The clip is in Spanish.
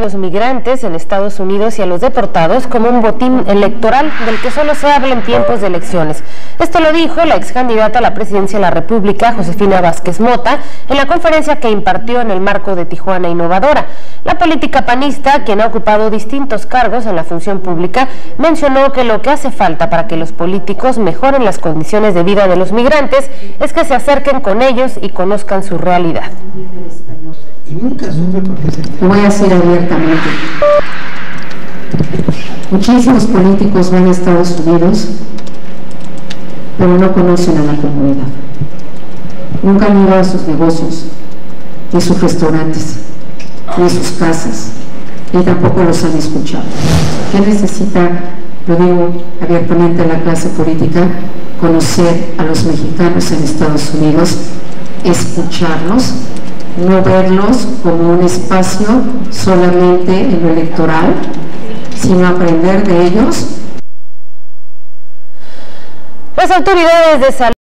los migrantes en Estados Unidos y a los deportados como un botín electoral del que solo se habla en tiempos de elecciones. Esto lo dijo la ex candidata a la presidencia de la República, Josefina Vázquez Mota, en la conferencia que impartió en el marco de Tijuana Innovadora. La política panista, quien ha ocupado distintos cargos en la función pública, mencionó que lo que hace falta para que los políticos mejoren las condiciones de vida de los migrantes es que se acerquen con ellos y conozcan su realidad y nunca. Lo voy a decir abiertamente. Muchísimos políticos van a Estados Unidos, pero no conocen a la comunidad. Nunca han ido a sus negocios, ni sus restaurantes, ni sus casas, ni tampoco los han escuchado. ¿Qué necesita, lo digo abiertamente a la clase política, conocer a los mexicanos en Estados Unidos, escucharlos no verlos como un espacio solamente en lo electoral, sino aprender de ellos. Las autoridades de salud